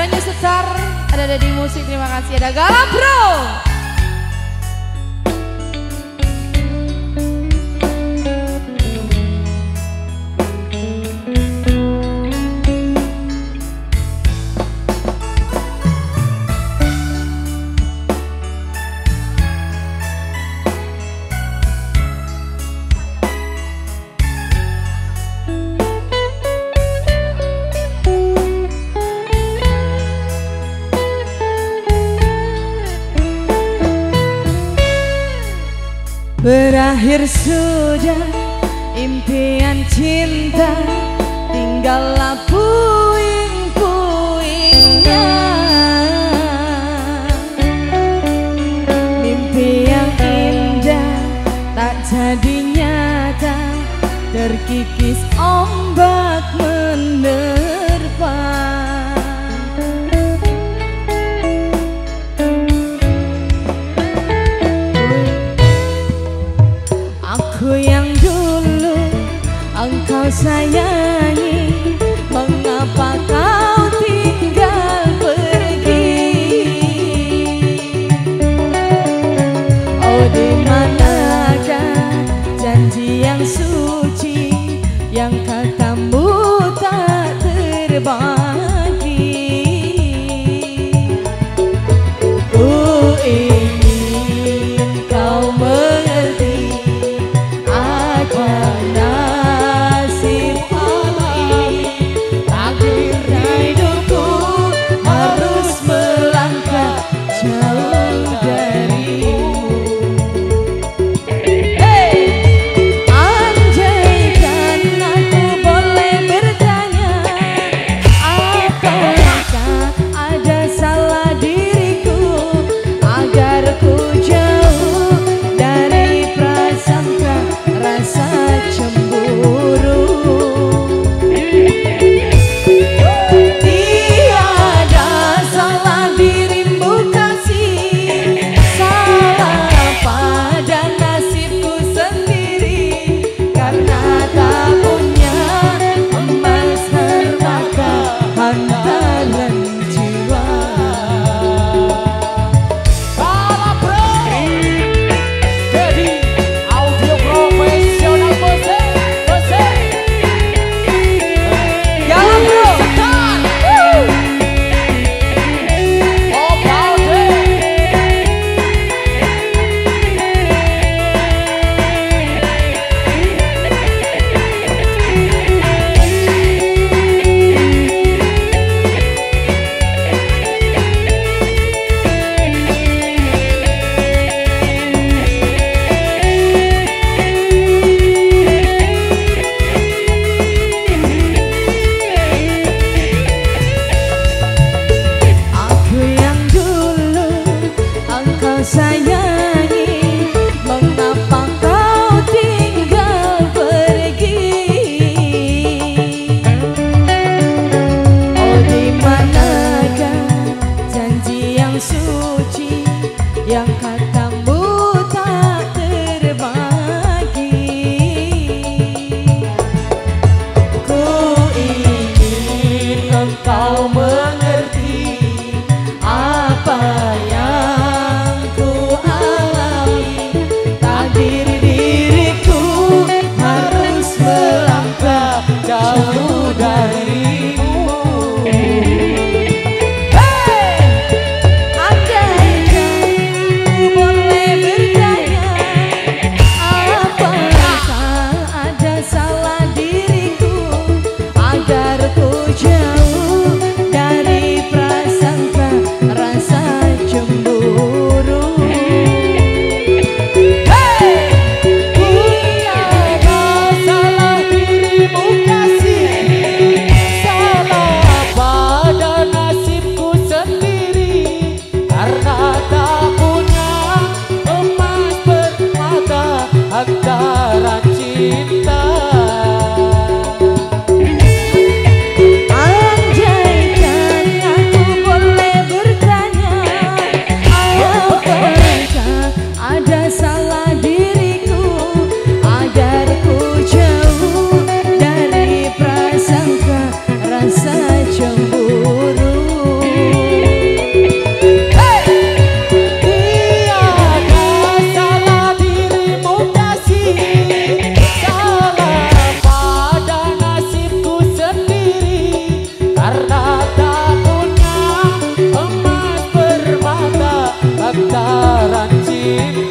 Ada New ada ada di Musik, terima kasih. Ada galapro Berakhir sudah impian cinta Tinggallah puing-puingnya. engkau sayangi Mengapa kau tinggal pergi? Oh yeah. antara cinta 阿拉丁。